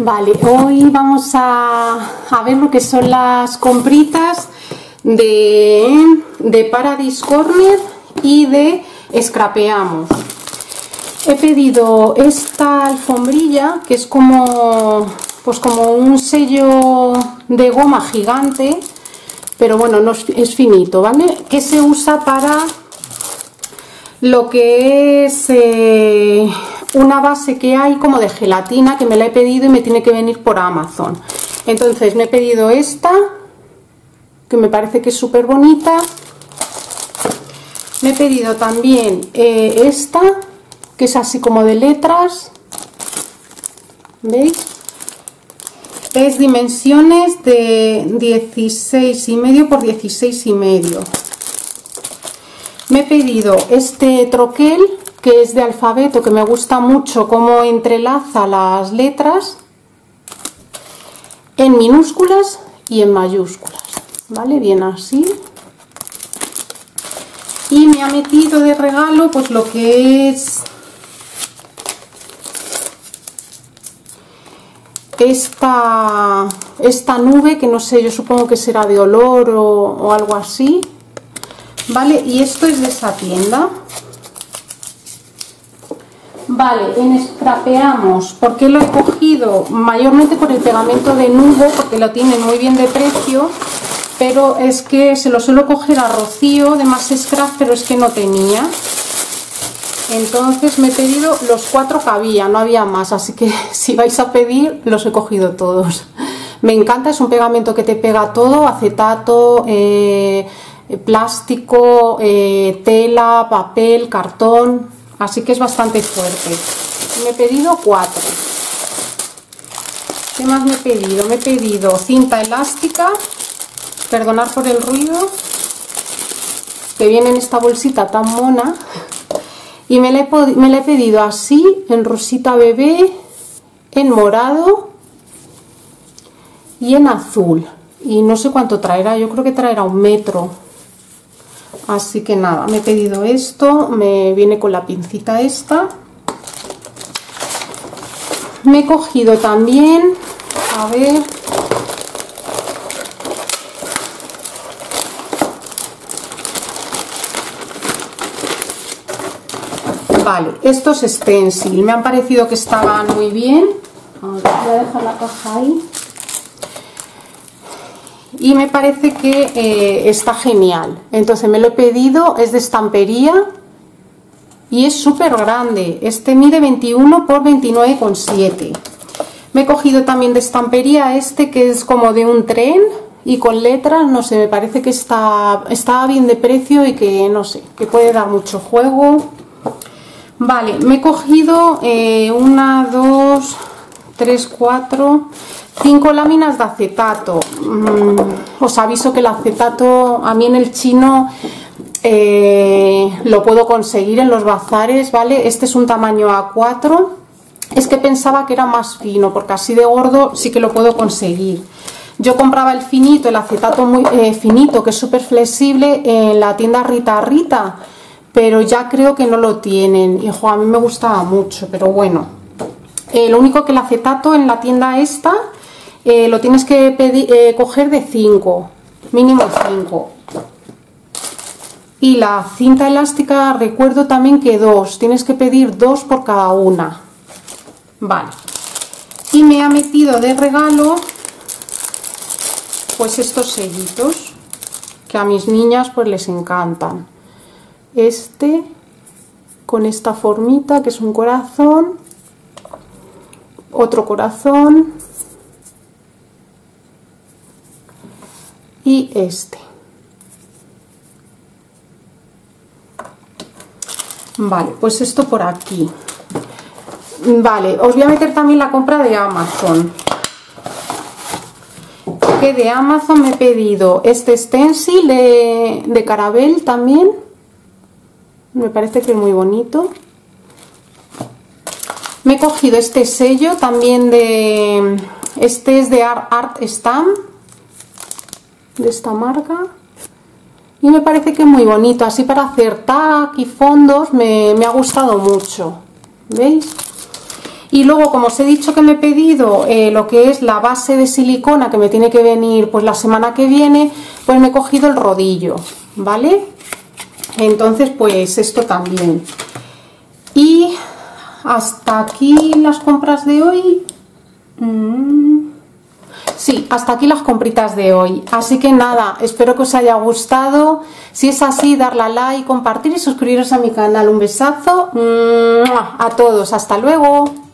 Vale, hoy vamos a, ver lo que son las compritas de, de Paradise Corner y de Scrapeamos. He pedido esta alfombrilla que es como, pues como un sello de goma gigante, pero bueno, no es, finito, ¿vale? Que se usa para lo que es eh, una base que hay como de gelatina que me la he pedido y me tiene que venir por Amazon. Entonces me he pedido esta, que me parece que es súper bonita. Me he pedido también eh, esta, que es así como de letras. ¿Veis? Es dimensiones de 16 y medio por 16 y medio. Me he pedido este troquel que es de alfabeto, que me gusta mucho cómo entrelaza las letras en minúsculas y en mayúsculas, ¿vale? Bien así. Y me ha metido de regalo pues lo que es esta, esta nube, que no sé, yo supongo que será de olor o, o algo así, ¿vale? Y esto es de esa tienda, Vale, en scrapeamos, porque lo he cogido mayormente por el pegamento de nudo, porque lo tiene muy bien de precio, pero es que se lo suelo coger a Rocío de más scrap, pero es que no tenía. Entonces me he pedido los cuatro que había, no había más, así que si vais a pedir los he cogido todos. Me encanta, es un pegamento que te pega todo, acetato, eh, plástico, eh, tela, papel, cartón, así que es bastante fuerte. Me he pedido cuatro. ¿qué más me he pedido? me he pedido cinta elástica perdonar por el ruido que viene en esta bolsita tan mona y me la, he, me he pedido así en rosita bebé en morado y en azul. Y no sé cuánto traerá, yo creo que traerá un metro así que nada, me he pedido esto me viene con la pincita esta. Me he cogido también a ver. Vale, estos stencil. Me han parecido que estaban muy bien. Voy a dejar la caja ahí y me parece que eh, está genial. Entonces me lo he pedido, es de estampería y es súper grande. Este mide 21 por 29,7 me he cogido también de estampería este que es como de un tren y con letras, no sé, me parece que está, está bien de precio y que no sé, que puede dar mucho juego. Vale, me he cogido eh, una, dos, tres, cuatro 5 láminas de acetato. Mm, os aviso que el acetato a mí en el chino eh, lo puedo conseguir en los bazares, ¿vale? Este es un tamaño A4. Es que pensaba que era más fino, porque así de gordo sí que lo puedo conseguir. Yo compraba el finito, el acetato muy eh, finito, que es súper flexible, en la tienda Rita Rita, pero ya creo que no lo tienen. Y a mí me gustaba mucho, pero bueno. Eh, lo único que el acetato en la tienda esta eh, lo tienes que eh, coger de 5, mínimo 5. Y la cinta elástica, recuerdo también que dos, tienes que pedir dos por cada una. Vale. Y me ha metido de regalo, pues estos sellitos, que a mis niñas pues les encantan. Este, con esta formita que es un corazón, otro corazón, y este. Vale pues esto por aquí. Vale os voy a meter también la compra de Amazon. Que de Amazon me he pedido este stencil de, carabel también. Me parece que es muy bonito me he cogido este sello también de este es de Art, Stamp de esta marca. Y me parece que es muy bonito así para hacer tac y fondos me, ha gustado mucho veis y luego como os he dicho que me he pedido eh, lo que es la base de silicona que me tiene que venir pues la semana que viene pues me he cogido el rodillo vale entonces pues esto también. Y hasta aquí las compras de hoy. Mm. sí, hasta aquí las compritas de hoy. Así que nada, espero que os haya gustado. Si es así, darle a like, compartir y suscribiros a mi canal. Un besazo a todos, hasta luego